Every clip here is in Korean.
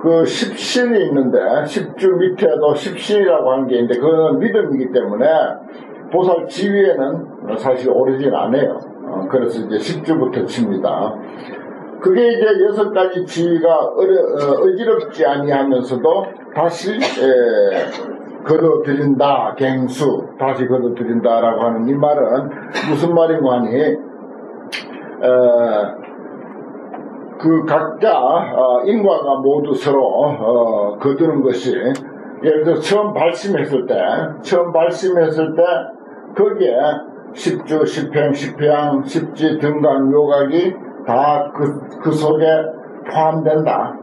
그 십신이 있는데 십주 밑에도 십신이라고 하는 게 있는데 그거는 믿음이기 때문에 보살 지위에는 사실 오르진 않아요. 어, 그래서 이제 십주부터 칩니다. 그게 이제 여섯 가지 지위가 어려, 어, 어지럽지 아니하면서도 다시 에, 거둬들인다 갱수 다시 거둬들인다라고 하는 이 말은 무슨 말인고 하니 에, 그 각자 어, 인과가 모두 서로 어, 거두는 것이 예를 들어 처음 발심했을 때 처음 발심했을 때 거기에 십주, 십행, 십향, 십지, 등간, 요각이 다그 그 속에 포함된다.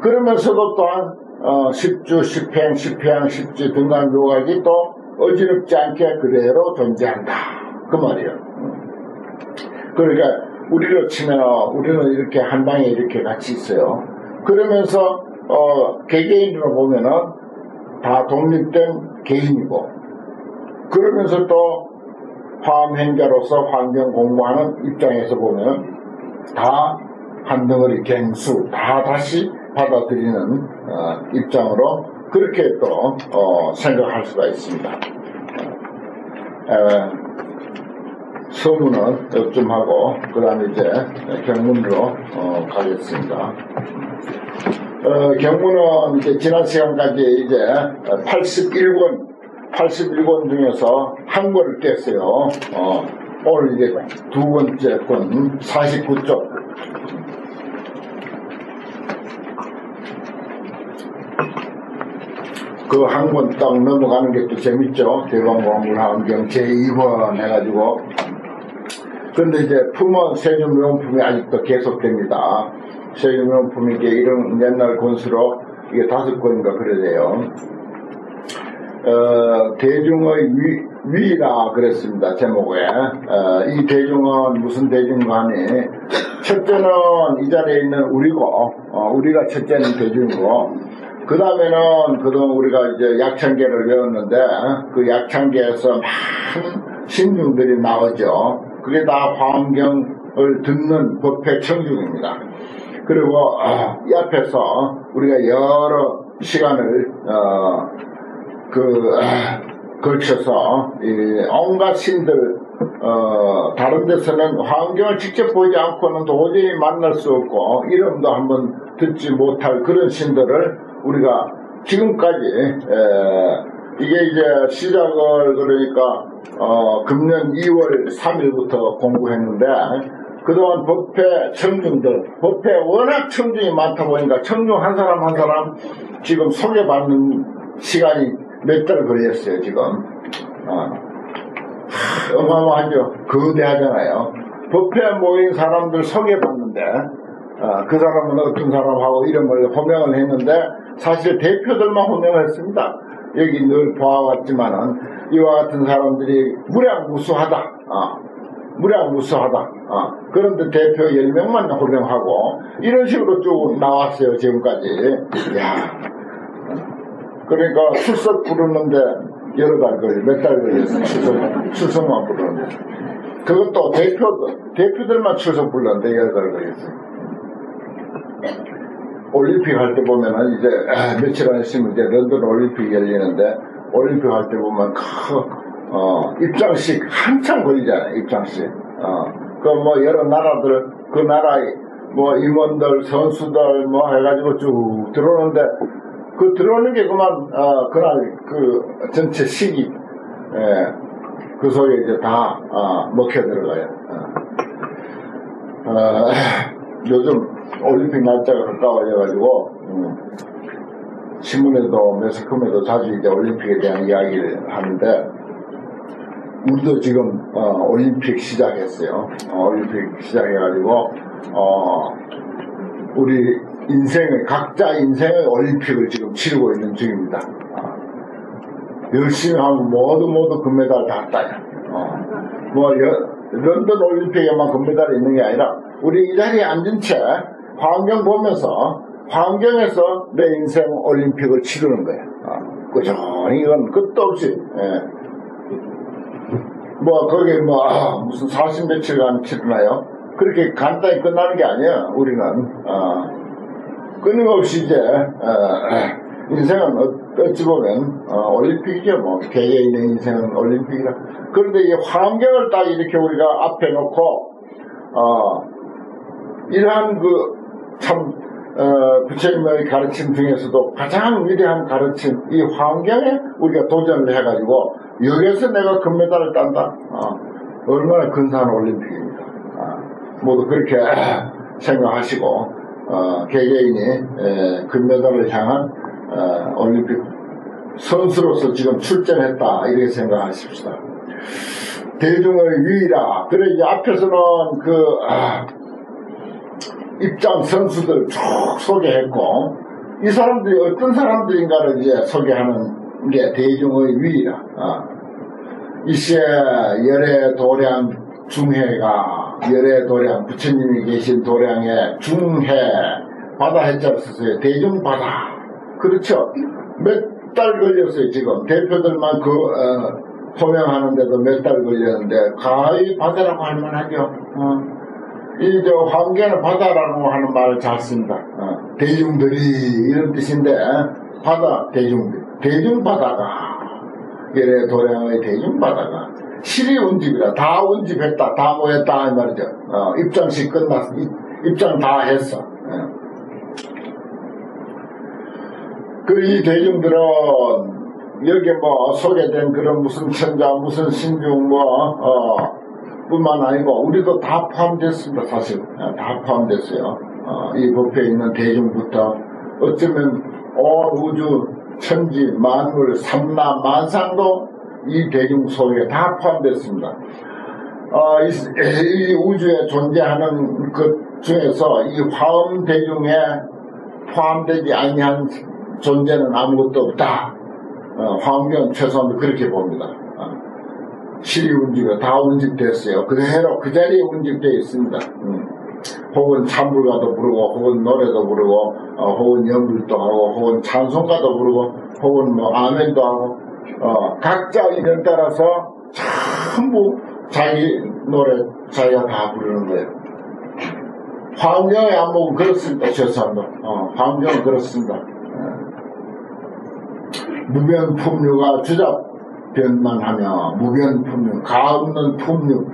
그러면서도 또한 어, 십주, 십행, 십향, 십지, 등간, 요각이 또 어지럽지 않게 그대로 존재한다. 그 말이에요. 그러니까 우리로 치면 우리는 이렇게 한 방에 이렇게 같이 있어요. 그러면서 어, 개개인으로 보면은 다 독립된 개인이고 그러면서 또 화엄행자로서 환경 공부하는 입장에서 보면 다 한 덩어리 갱수 다 다시 받아들이는 어, 입장으로 그렇게 또 어, 생각할 수가 있습니다. 에, 서문은 좀 하고 그 다음에 이제 경문으로 어, 가겠습니다. 어, 경문은 이제 지난 시간까지 이제 81권 81권 중에서 한 권을 깼어요. 어, 오늘 이제 두 번째 권 49쪽. 그한권딱 넘어가는 게 또 재밌죠. 대광광물 환경 제2번 해가지고. 근데 이제 품은 세금명품이 아직도 계속됩니다. 세금명품이 게 이런 옛날 권수로 이게 다섯 권인가 그러네요. 어, 대중의 위, 라 그랬습니다. 제목에. 어, 이 대중은 무슨 대중간이 첫째는 이 자리에 있는 우리고 어, 우리가 첫째는 대중이고 그 다음에는 그동안 우리가 이제 약창계를 배웠는데 그 약창계에서 많은 신중들이 나오죠. 그게 다 환경을 듣는 법회 청중입니다. 그리고 어, 이 앞에서 우리가 여러 시간을 어, 그 아, 걸쳐서 온갖 신들 어, 다른 데서는 환경을 직접 보지 않고는 도저히 만날 수 없고 이름도 한번 듣지 못할 그런 신들을 우리가 지금까지 에, 이게 이제 시작을 그러니까 어, 금년 2월 3일부터 공부했는데 그동안 법회 청중들 법회 워낙 청중이 많다 보니까 청중 한 사람 한 사람 지금 소개받는 시간이 몇 달 걸렸어요, 지금. 어. 어마어마하죠. 거대하잖아요. 법회에 모인 사람들 소개받는데, 어, 그 사람은 어떤 사람하고 이름을 호명을 했는데, 사실 대표들만 호명을 했습니다. 여기 늘 보아왔지만은, 이와 같은 사람들이 무량무수하다. 어. 무량무수하다. 어. 그런데 대표 10명만 호명하고, 이런 식으로 쭉 나왔어요, 지금까지. 야 그러니까 출석 부르는데 여러 달 걸려, 몇 달 걸려서 출석, 출석만 부르는데. 그것도 대표, 대표들만 출석 불렀는데 여러 달 걸렸어. 올림픽 할 때 보면은 이제 아, 며칠 안 있으면 이제 런던 올림픽 열리는데 올림픽 할 때 보면 크, 어, 입장식 한참 걸리잖아요, 입장식. 어, 그 뭐 여러 나라들, 그 나라의 뭐 임원들, 선수들 뭐 해가지고 쭉 들어오는데 그 들어오는 게 그만 어, 그날 그 전체 시기 예, 그 속에 이제 다 어, 먹혀 들어가요. 어. 어, 요즘 올림픽 날짜가 가까워져가지고 음, 신문에도 매스컴에도 자주 이제 올림픽에 대한 이야기를 하는데 우리도 지금 어, 올림픽 시작했어요. 어, 올림픽 시작해가지고 우리 인생의 각자 인생의 올림픽을 지금 치르고 있는 중입니다. 어. 열심히 하면 모두 모두 금메달 다 따요. 어. 뭐 여, 런던 올림픽에만 금메달이 있는 게 아니라 우리 이 자리에 앉은 채 환경 보면서 환경에서 내 인생 올림픽을 치르는 거예요. 어. 꾸준히 이건 끝도 없이 예. 뭐 거기 뭐 아, 무슨 40 며칠간 치르나요? 그렇게 간단히 끝나는 게 아니에요. 우리는 어. 끊임없이 이제 어, 인생은 어찌 보면 어, 올림픽이죠. 뭐 개개인의 인생은 올림픽이라. 그런데 이 환경을 딱 이렇게 우리가 앞에 놓고 어, 이러한 그참 어, 부처님의 가르침 중에서도 가장 위대한 가르침, 이 환경에 우리가 도전을 해가지고, 여기에서 내가 금메달을 딴다. 어, 얼마나 근사한 올림픽입니다. 어, 모두 그렇게 생각하시고, 어, 개개인이 에, 금메달을 향한 어, 올림픽 선수로서 지금 출전했다. 이렇게 생각하십시다. 대중의 위라. 그래, 이제 앞에서는 그, 아, 입장 선수들 쭉 소개했고 이 사람들이 어떤 사람들인가를 이제 소개하는 게 대중의 위라. 어. 이시에 열애 도량 중해가 열애 도량 부처님이 계신 도량에 중해 바다 해자를 썼어요. 대중 바다. 그렇죠. 몇 달 걸렸어요 지금 대표들만 그 어, 호명하는데도 몇 달 걸렸는데 가히 바다라고 할 만하죠. 어. 이저 환경을 바다라고 하는 말을 잘 씁니다. 어, 대중들이 이런 뜻인데 바다 대중들 대중바다가 예래 도량의 대중바다가 실이 운집이라 다 운집했다 다 모였다 이 말이죠. 어, 입장식 끝났어 입장 다 했어. 어. 그이 대중들은 여기 뭐 소개된 그런 무슨 천자 무슨 신중 뭐 어, 뿐만 아니고 우리도 다 포함됐습니다 사실. 아, 다 포함됐어요. 어, 이 법에 있는 대중부터 어쩌면 온 우주 천지 만물 삼나 만상도 이 대중 속에 다 포함됐습니다. 어, 이, 이, 우주에 존재하는 것 중에서 이 화음 대중에 포함되지 아니한 존재는 아무것도 없다. 어, 화엄경 최소한 그렇게 봅니다 실이 운집이 다 운집됐어요. 그대로 그 자리에 운집되어 있습니다. 음. 혹은 찬물가도 부르고, 혹은 노래도 부르고, 어, 혹은 연불도 하고, 혹은 찬송가도 부르고, 혹은 뭐 아멘도 하고, 어, 각자 이런 따라서 전부 자기 노래 자기가 다 부르는 거예요. 환경의 안목은 그렇습니다. 죄송합니다. 어, 환경은 그렇습니다. 어. 무변품류가 주잡 변만 하며 무변품류, 가없는 품류,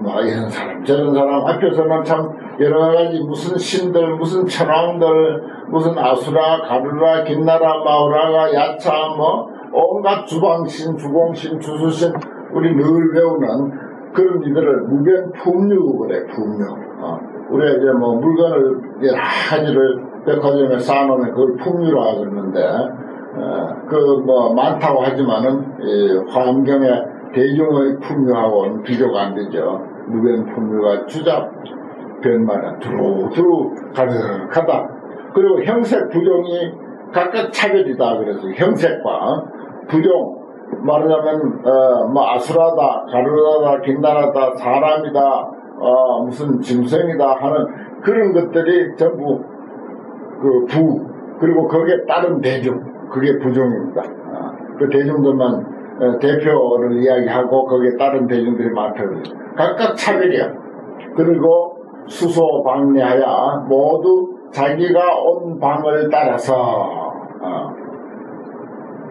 뭐 이런 사람 저런 사람 앞에서는 참 여러 가지 무슨 신들 무슨 천왕들 무슨 아수라 가루라 김나라 마우라가 야차 뭐 온갖 주방신 주공신 주수신 우리 늘 배우는 그런 이들을 무변 품류 그래 품류 어. 우리가 이제 뭐 물건을 여러 가지를 백화점에 쌓아놓으면 그걸 품류라 그러는데 어, 그 뭐 많다고 하지만은 환경에 대중의 풍류하고는 비교가 안 되죠. 무변 풍류가 주작 변마다 두루두루 가득하다. 그리고 형색 부종이 각각 차별이다. 그래서 형색과 부종 말하자면 어, 뭐 아수라다, 가루라다, 긴다라다, 사람이다, 어, 무슨 짐승이다 하는 그런 것들이 전부 그 부 그리고 거기에 따른 대중 그게 부종입니다. 아, 그 대중들만 어, 대표를 이야기하고 거기에 다른 대중들이 많다고 각각 차별이야. 그리고 수소 방례하여 모두 자기가 온 방을 따라서 어,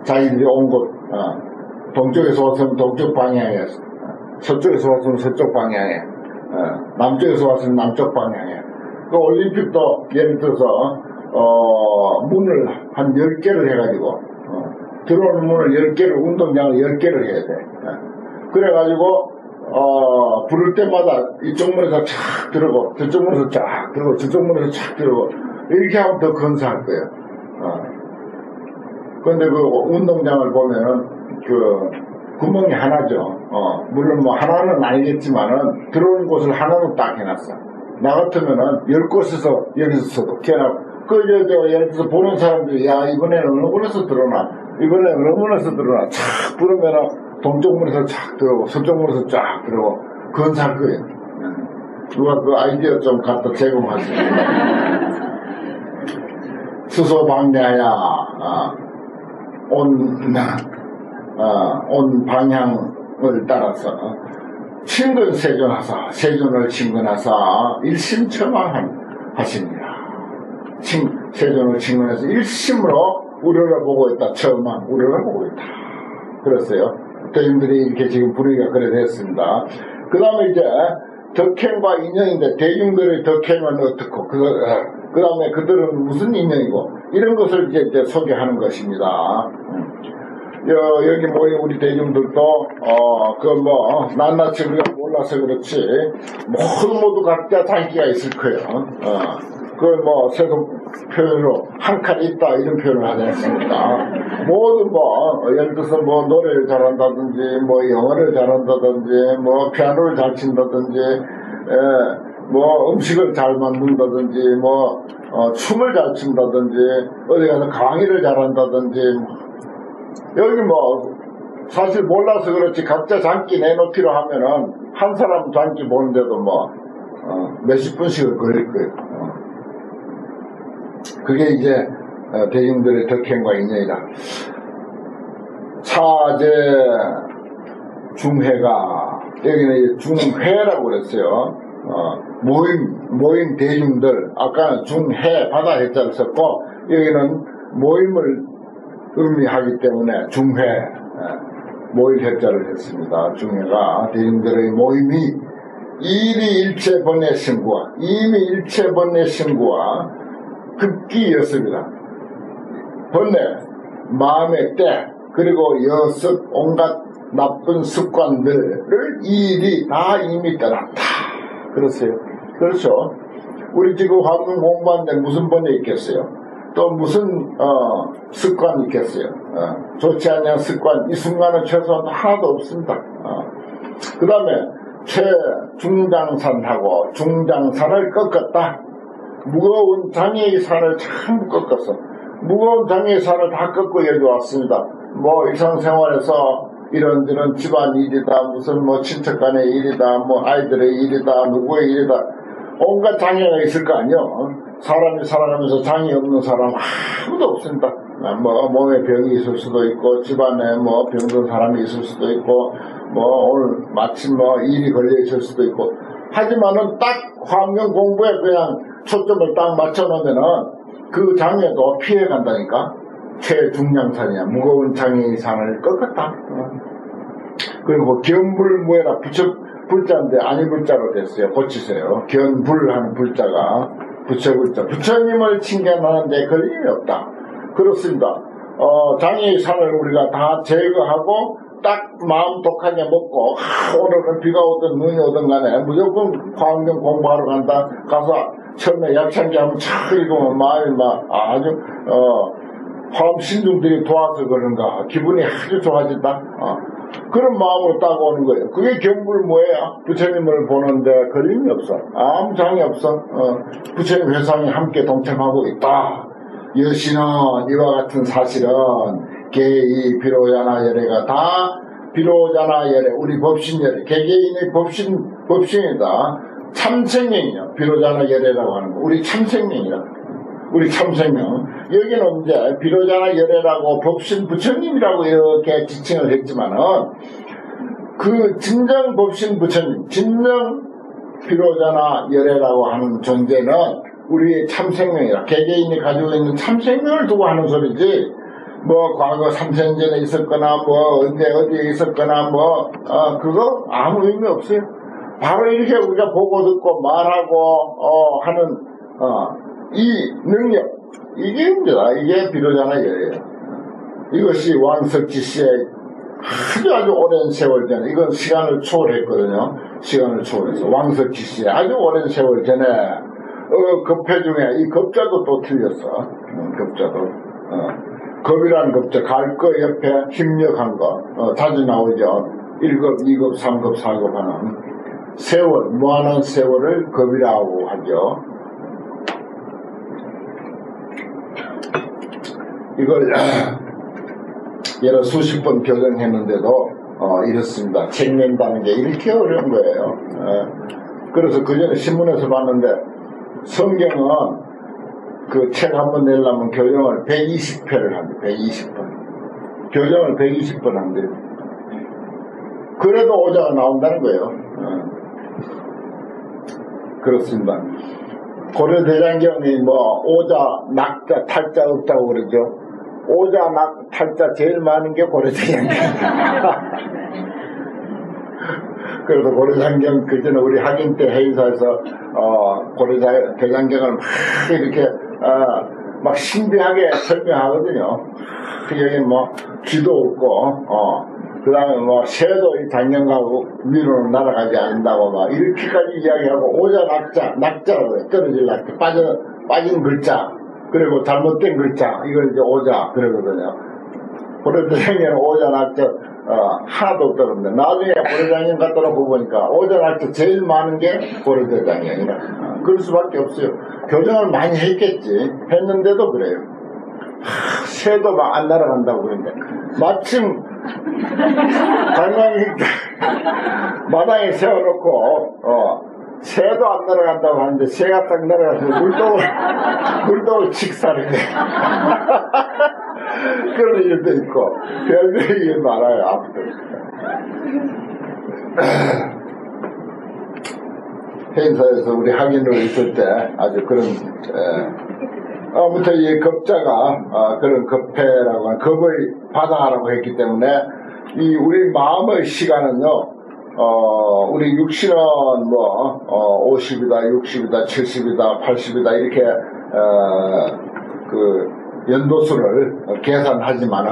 자기들이 온 곳, 어, 동쪽에서 왔으면 동쪽 방향에, 서쪽에서 왔으면 서쪽 방향에, 어, 남쪽에서 왔으면 남쪽 방향에. 그 올림픽도 예를 들어서 어, 문을 한 10개를 해가지고, 어, 들어오는 문을 10개를, 운동장을 10개를 해야 돼. 어. 그래가지고, 어, 부를 때마다 이쪽 문에서 쫙 들어오고, 저쪽 문에서 쫙 들어오고, 저쪽 문에서 쫙 들어오고, 이렇게 하면 더 건사할 거예요. 어. 근데 그 운동장을 보면은, 그, 구멍이 하나죠. 어, 물론 뭐 하나는 아니겠지만은, 들어오는 곳을 하나는 딱 해놨어. 나 같으면은, 열 곳에서 여기서 깨어나고, 그, 저, 저, 예를 들어서 보는 사람들이, 야, 이번에는 어느 문에서 들어나, 이번에 어느 문에서 들어나, 착 부르면은, 동쪽 문에서 착 들어오고, 서쪽 문에서 쫙 들어오고, 그건 살 거예요. 네. 누가 그 아이디어 좀 갖다 제공하세요. 수소방대하야, 아, 온, 아, 온 방향을 따라서, 친근 세존하사, 세존을 친근하사, 일심처만 하십니다. 칭, 세존을 측면에서 일심으로 우려를 보고 있다. 처음만 우려를 보고 있다. 그랬어요. 대중들이 이렇게 지금 분위기가 그래 됐습니다. 그 다음에 이제 덕행과 인연인데 대중들의 덕행은 어떻고 그, 그 다음에 그들은 무슨 인연이고 이런 것을 이제, 이제 소개하는 것입니다. 여, 여기 모인 우리 대중들도 어, 그 뭐 낱낱이 우리가 몰라서 그렇지 모두 모두 각자 장기가 있을 거예요. 어, 그걸 뭐 세도 표현으로 한 칸 있다 이런 표현을 하지 않습니까? 모두 뭐 예를 들어서 뭐 노래를 잘한다든지 뭐 영어를 잘한다든지 뭐 피아노를 잘 친다든지 예, 뭐 음식을 잘 만든다든지 뭐 어, 춤을 잘 춘다든지 어디 가서 강의를 잘한다든지 여기 뭐 사실 몰라서 그렇지 각자 장기 내놓기로 하면은 한 사람 장기 보는데도 뭐 어, 몇십 분씩을 걸릴 거예요. 어. 그게 이제 어, 대중들의 덕행과 인연이다. 차제 중회가 여기는 중회라고 그랬어요. 어, 모임 모임 대중들 아까는 중회 바다 해자를 썼고 여기는 모임을 의미하기 때문에 중회 예, 모일 해자를 했습니다. 중회가 대중들의 모임이 일이 일체 번뇌 신구와 이미 일체 번뇌 신구와 급기였습니다. 번뇌 마음의 때 그리고 여섯 온갖 나쁜 습관들을 일이 다 이미 떠났다. 그렇어요. 그렇죠. 우리 지금 화분 공부하는데 무슨 번뇌 있겠어요? 또 무슨 어, 습관이 있겠어요. 어, 좋지 않은 습관 이 순간은 최소한 하나도 없습니다. 어. 그 다음에 최중장산하고 중장산을 꺾었다. 무거운 장애의 산을 참 꺾었어. 무거운 장애의 산을 다 꺾고 여기 왔습니다. 뭐 일상생활에서 이런 저런 집안 일이다, 무슨 뭐 친척 간의 일이다, 뭐 아이들의 일이다, 누구의 일이다. 온갖 장애가 있을 거 아니요. 사람이 살아가면서 장애 없는 사람 아무도 없습니다. 뭐 몸에 병이 있을 수도 있고 집안에 뭐 병든 사람이 있을 수도 있고 뭐 오늘 마침 뭐 일이 걸려 있을 수도 있고 하지만은 딱 환경 공부에 그냥 초점을 딱 맞춰 놓으면은 그 장애도 피해 간다니까 최중량산이야 무거운 장애의 산을 꺾었다. 그리고 견불무해라 부처 불자인데 아니 불자로 됐어요. 고치세요. 견불하는 불자가 부처 불자. 부처님을 칭견하는데 걸림이 없다. 그렇습니다. 어, 장애의 산을 우리가 다 제거하고 딱 마음 독하게 먹고 하, 오늘은 비가 오든 눈이 오든 간에 무조건 화학경 공부하러 간다. 가서 처음에 약창기 하면 촥 읽으면 마음이 막 아주 어, 화음 신중들이 도와서 그런가 기분이 아주 좋아진다. 어. 그런 마음으로 딱 오는 거예요. 그게 경불 뭐예요? 부처님을 보는데 걸림이 없어. 아무 장애 없어. 어, 부처님 회상이 함께 동참하고 있다. 여신은 이와 같은 사실은 개의 비로자나 열애가 다 비로자나 열애, 우리 법신 열애, 개개인의 법신, 법신이다. 참생명이야. 비로자나 열애라고 하는 거. 우리 참생명이다. 우리 참생명. 여기는 이제 비로자나 열애라고 법신 부처님이라고 이렇게 지칭을 했지만은 그 진정 법신 부처님, 진정 비로자나 열애라고 하는 존재는 우리의 참생명이라 개개인이 가지고 있는 참생명을 두고 하는 소리지 뭐 과거 3천 전에 있었거나 뭐 언제 어디에 있었거나 뭐 어, 그거 아무 의미 없어요. 바로 이렇게 우리가 보고 듣고 말하고 어, 하는 어, 이 능력 이게 문제다. 이게 비로자나 열애예요. 이것이 왕석지 씨의 아주 아주 오랜 세월 전에 이건 시간을 초월했거든요. 시간을 초월해서 왕석지 씨의 아주 오랜 세월 전에 어, 급회 중에 이 급자도 또 틀렸어. 어, 급자도. 어, 급이라는 급자 갈 거 옆에 힘력한 거 어, 자주 나오죠. 1급, 2급, 3급, 4급 하는 세월, 무한한 세월을 급이라고 하죠. 이걸 여러 수십 번 교정했는데도 어, 이렇습니다. 책 낸다는 게 이렇게 어려운 거예요. 예. 그래서 그 전에 신문에서 봤는데 성경은 그 책 한 번 내려면 교정을 120회를 합니다. 120번. 교정을 120번 한대요. 그래도 오자가 나온다는 거예요. 예. 그렇습니다. 고려대장경이 뭐 오자, 낙자, 탈자 없다고 그러죠. 오자, 낙, 탈자 제일 많은 게 고려대장경. 그래서 고려대장경 그전에 우리 학인 때 행사에서 어, 고려대장경을 막 이렇게 어, 막 신비하게 설명하거든요. 그 여기 뭐 귀도 없고 어, 그 다음에 뭐 새도 이 작년가고 위로는 날아가지 않는다고 막 이렇게까지 이야기하고 오자 낙자 낙자라고 해 떨어질 낙자 빠져 빠진 글자 그리고 잘못된 글자 이걸 이제 오자 그러거든요. 고려대장에는 오자 낙자 어, 하나도 없다는데 나중에 고려대장경 갖다 놓고 보니까 오자 낙자 제일 많은 게 고려대장경이라 어, 그럴 수밖에 없어요. 교정을 많이 했겠지. 했는데도 그래요. 하, 새도 막 안 날아간다고 그러는데. 마침 관광이 마당에 세워놓고 어, 새도 안 날아간다고 하는데 새가 딱 날아가서 물동을 물동을 직사를 해. 그런 일도 있고 별별이 많아요 아무튼 행사에서 우리 학인으로 있을 때 아주 그런 에, 아무튼 이 급자가 아, 그런 급해라고 하는 급의 바다라고 했기 때문에 이 우리 마음의 시간은요 어, 우리 육신은 뭐 어, 50이다 60이다 70이다 80이다 이렇게 어, 그 연도수를 계산하지만은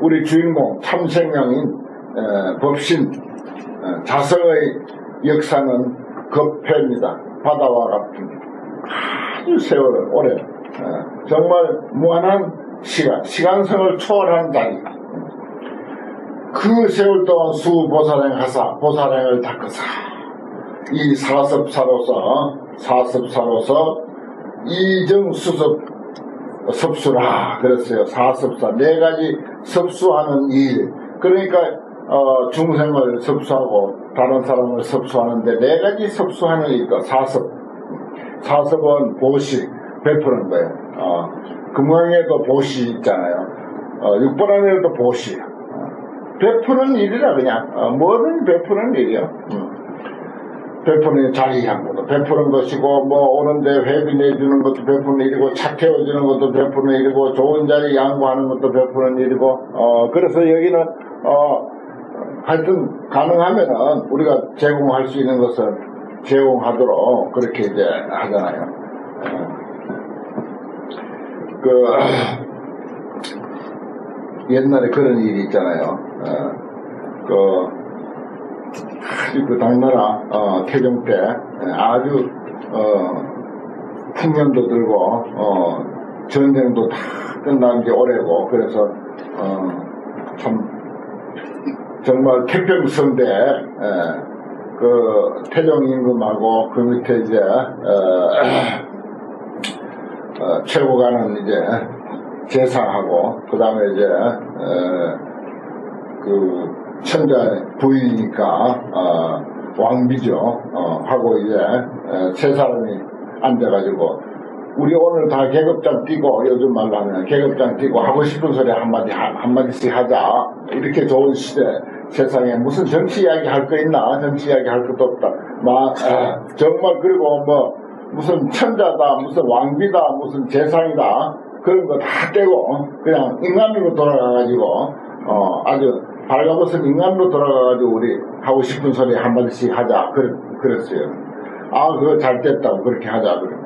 우리 주인공 참생명인 에, 법신 에, 자성의 역사는 급해입니다. 바다와 같은 아주 세월 오래 어, 정말 무한한 시간 시간성을 초월한 자리. 그 세월 동안 수보살행 하사 보살행을 닦으사. 이 사섭사로서 사섭사로서 이정수섭 섭수라 그랬어요. 사섭사. 네 가지 섭수하는 일. 그러니까 어, 중생을 섭수하고 다른 사람을 섭수하는데 네 가지 섭수하는 일과 사섭 사섭은 보시 베푸는 거예요. 어, 금강에도 보시 있잖아요. 어, 육번안에도 보시. 어, 베푸는 일이라 그냥 어, 뭐든 베푸는 일이요. 음. 베푸는 자리 향고도 베푸는 것이고 뭐 오는데 회비 내주는 것도 베푸는 일이고 차 태워주는 것도 베푸는 일이고 좋은 자리 양보하는 것도 베푸는 일이고 어 그래서 여기는 어 하여튼 가능하면은 우리가 제공할 수 있는 것은 제공하도록 그렇게 이제 하잖아요. 어. 그 옛날에 그런 일이 있잖아요. 어, 그 아주 그 당나라 어, 태종 때 아주 어, 풍년도 들고 어, 전쟁도 다 끝난 지 오래고 그래서 어, 참 정말 태평성대 그 태종 임금하고 그 밑에 이제 어, 어, 최고가는 이제 제사하고 그 다음에 이제 어, 그 천자 부인이니까 어, 왕비죠. 어, 하고 이제 세 사람이 앉아가지고 우리 오늘 다 계급장 뛰고 요즘 말로 하면 계급장 뛰고 하고 싶은 소리 한마디 한마디씩 하자 이렇게 좋은 시대 세상에 무슨 정치 이야기 할 거 있나? 정치 이야기 할 것도 없다. 막, 아, 정말 그리고 뭐, 무슨 천자다, 무슨 왕비다, 무슨 재상이다. 그런 거 다 떼고, 그냥 인간으로 돌아가가지고, 어, 아주 발가벗은 인간으로 돌아가가지고 우리 하고 싶은 소리 한마디씩 하자. 그랬, 그랬어요. 아, 그거 잘 됐다고 그렇게 하자. 그래.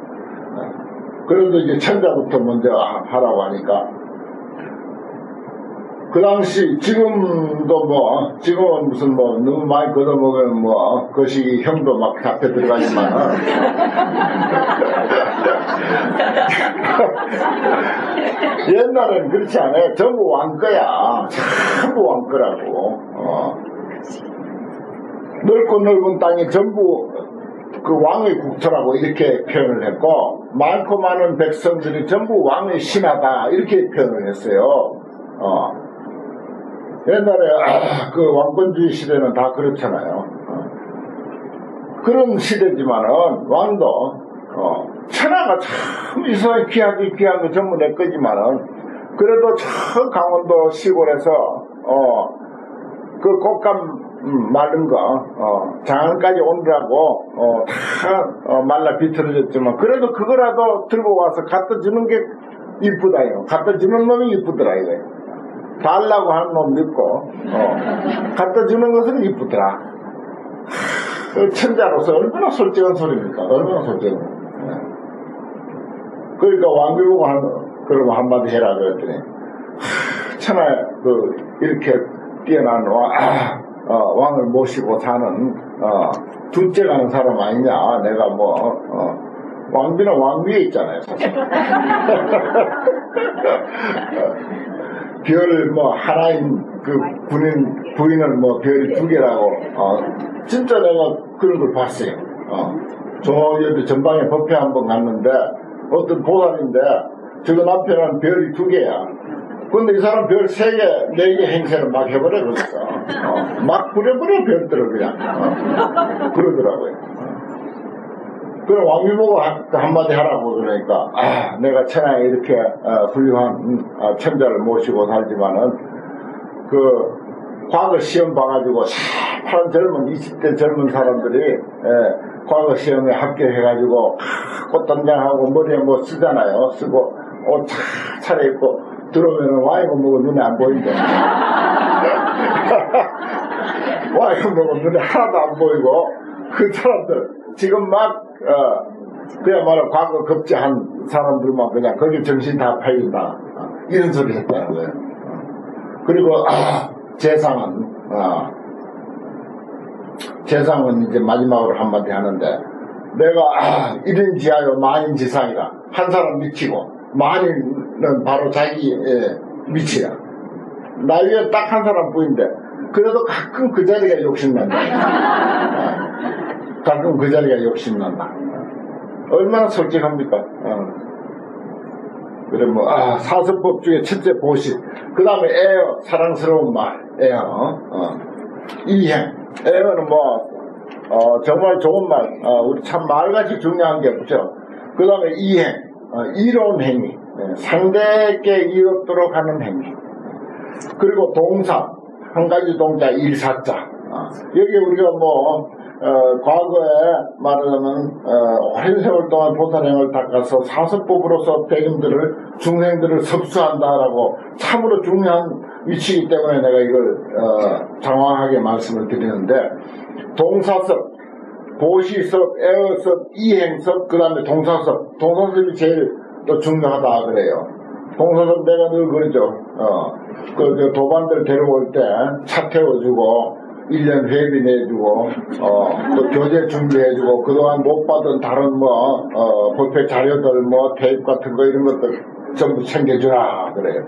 어. 그래도 이제 천자부터 먼저 하라고 하니까, 그 당시 지금도 뭐 지금은 무슨 뭐 너무 많이 걷어먹으면 뭐 거시기 형도 막 잡혀 들어가지만 옛날엔 그렇지 않아요 전부 왕거야 전부 왕거라고 어. 넓고 넓은 땅이 전부 그 왕의 국토라고 이렇게 표현을 했고 많고 많은 백성들이 전부 왕의 신하다 이렇게 표현을 했어요 어. 옛날에 아, 그 왕권주의 시대는 다 그렇잖아요. 어. 그런 시대지만은 왕도 어, 천하가 참 이상하게 귀하게 귀한 거 전부 내 거지만은 그래도 저 강원도 시골에서 어, 그 꽃감 음, 마른 거, 어, 장안까지 오느라고, 어, 다, 어, 말라 비틀어졌지만, 그래도 그거라도 들고 와서 갖다 주는 게 이쁘다요. 갖다 주는 놈이 이쁘더라, 이거. 달라고 하는 놈도 있고, 어, 갖다 주는 것은 이쁘더라. 그 천자로서 얼마나 솔직한 소리입니까? 얼마나 솔직한. 네. 그러니까 왕비보고 하는, 그러면 한마디 해라 그랬더니, 천하에 그, 이렇게 뛰어난 왕, 아, 어, 왕을 모시고 사는, 어, 둘째 가는 사람 아니냐. 내가 뭐, 어, 왕비는 왕비에 있잖아요, 사실. 별 뭐 하나인 그 군인 부인을 뭐 별이 두 개라고 어 진짜 내가 그런 걸 봤어요. 어 저기 전방에 법회 한 번 갔는데 어떤 보살인데 저거 남편은 별이 두 개야. 근데 이 사람 별 세 개, 네 개 행세를 막 해버려 그랬어. 어, 막 부려버려 별들을 그냥 어, 그러더라고요. 그럼 왕비 보고 한마디 하라고 그러니까 아 내가 천하에 이렇게 어, 훌륭한 음, 어, 천자를 모시고 살지만은 그 과거 시험 봐가지고 사파란 젊은 20대 젊은 사람들이 예, 과거 시험에 합격해가지고 꽃단장하고 머리에 뭐 쓰잖아요 쓰고 옷 차려입고 들어오면은 와이거 먹고 눈에 안 보인대. 와이거 먹고 눈에 하나도 안 보이고 그 사람들 지금 막 어, 그야말로 과거 급제한 사람들만 그냥 거기 정신 다 팔린다. 어, 이런 소리 했다는 거예요 어. 그리고 아, 재상은 어, 재상은 이제 마지막으로 한마디 하는데 내가 아, 1인 지하여 만인 지상이다. 한 사람 밑이고 만인은 바로 자기 예, 밑이라 나 위에 딱 한 사람 뿐인데 그래도 가끔 그 자리가 욕심난다 가끔 그 자리가 욕심난다. 얼마나 솔직합니까? 어. 그래, 뭐, 아, 사섭법 중에 첫째 보시. 그 다음에 에어, 사랑스러운 말, 에어, 어. 이행. 에어는 뭐, 어, 정말 좋은 말, 어, 우리 참 말같이 중요한 게 없죠. 그 다음에 이행, 어, 이로운 행위. 네, 상대에게 이롭도록 하는 행위. 그리고 동사, 한 가지 동자, 일사자. 어, 여기 우리가 뭐, 어, 과거에 말하자면 어, 오랜 세월 동안 보살행을 닦아서 사서법으로서 대중들을 중생들을 섭수한다라고 참으로 중요한 위치이기 때문에 내가 이걸 어, 장황하게 말씀을 드리는데 동사섭, 보시섭, 에어섭, 이행섭, 그 다음에 동사섭 동사섭이 제일 또 중요하다 그래요. 동사섭 내가 늘 그러죠. 어, 그 도반들 데려올 때 차 태워주고 1년 회비 내주고, 어, 또 교재 준비해주고, 그동안 못 받은 다른 뭐, 어, 법회 자료들, 뭐, 테이프 같은 거 이런 것들 전부 챙겨주라, 그래요.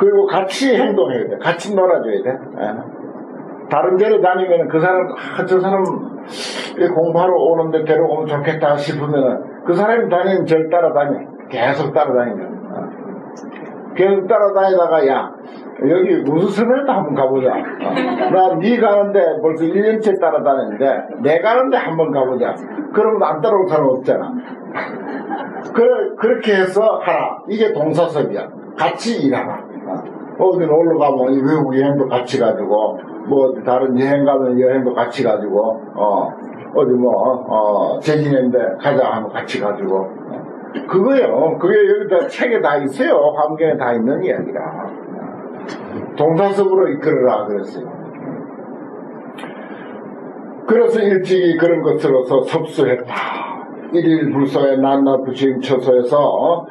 그리고 같이 행동해야 돼. 같이 놀아줘야 돼. 예. 다른 데로 다니면 그 사람, 아, 저 사람 공부하러 오는데 데려오면 좋겠다 싶으면 그 사람이 다니면 절 따라다녀. 계속 따라다니면. 어. 계속 따라다니다가, 야, 여기 무슨 스멜도 한번 가보자. 어. 나네 가는데 벌써 1년째 따라다니는데 내 가는데 한번 가보자. 그러면 안 따라올 사람 없잖아. 그, 그렇게 해서 하라. 이게 동사섭이야. 같이 일하라. 어. 어디 놀러 가면 외국 여행도 같이 가지고 뭐 다른 여행 가면 여행도 같이 가지고 어 어디 뭐 어, 재지낸데 가자 하면 같이 가지고 어. 그거요. 그게 여기 다 책에 다 있어요. 환경에 다 있는 이야기라. 동사섭으로 이끌어라 그랬어요. 그래서 일찍이 그런 것으로서 섭수했다. 일일 불소에 낱낱 부심 처소에서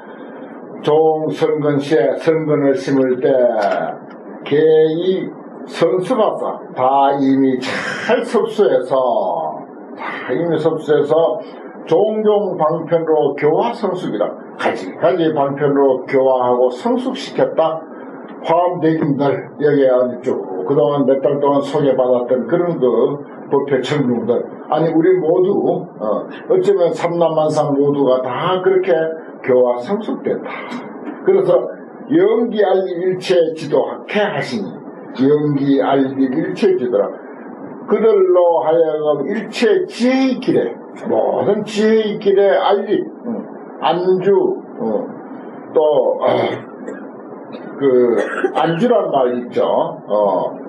종선근 시에 선근을 심을 때 개이 선수가서 다 이미 잘 섭수해서 다 이미 섭수해서 종종 방편으로 교화 성숙이라 가지 가지 방편으로 교화하고 성숙시켰다. 화암 대중들 여기에 아주 그동안 몇 달 동안 소개받았던 그런 그 법회 청중들 아니 우리 모두 어, 어쩌면 삼남만상 모두가 다 그렇게 교화 성숙됐다. 그래서 알립 일체 지도하게 하시니 연기 알립 일체 지도라 그들로 하여금 일체 지혜의 길에 모든 지혜의 길에 알립 안주 어, 또 어, 그 안주란 말 있죠. 어.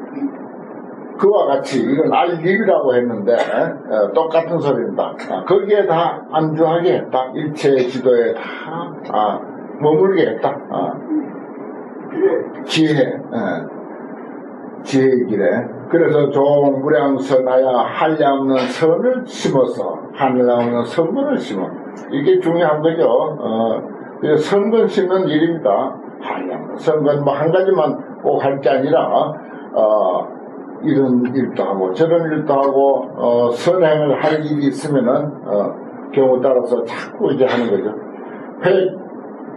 그와 같이 이건 알립이라고 했는데 어, 똑같은 소리입니다. 아, 거기에 다 안주하게 했다. 일체의 지도에 다 아, 머물게 했다. 아, 지혜, 예, 길에. 그래서 종무량선하여 한량없는 선을 심어서 한량없는 선문을 심어. 이게 중요한 거죠. 어, 선건 심는 일입니다. 한량. 선건 뭐한 가지만 꼭 할 게 아니라 어, 이런 일도 하고 저런 일도 하고 어, 선행을 할 일이 있으면은 어, 경우 따라서 자꾸 이제 하는 거죠. 회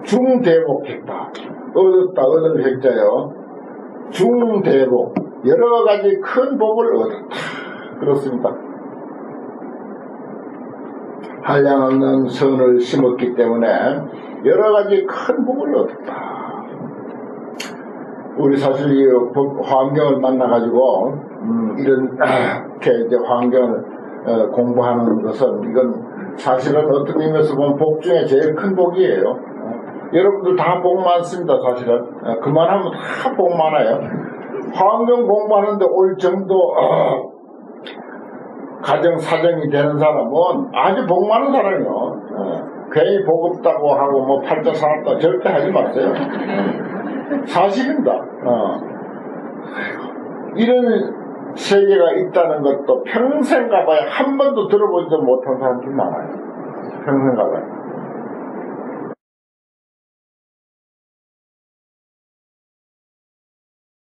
중대복했다. 얻었다 얻은 획자요. 중대복 여러 가지 큰 복을 얻었다. 그렇습니다. 한량없는 선을 심었기 때문에 여러 가지 큰 복을 얻었다. 우리 사실 이 환경을 만나가지고 음, 이런 이렇게 이제 환경을 어, 공부하는 것은 이건 사실은 어떤 의미에서 보면 복 중에 제일 큰 복이에요. 어, 여러분들 다 복 많습니다. 사실은 어, 그만하면 다 복 많아요. 환경 공부하는데 올 정도 어, 가정 사정이 되는 사람은 아주 복 많은 사람이요. 어, 괜히 복 없다고 하고 뭐 팔자 살았다 절대 하지 마세요. 사실입니다. 어. 이런 세계가 있다는 것도 평생 가봐야 한 번도 들어보지도 못한 사람들이 많아요. 평생 가봐야.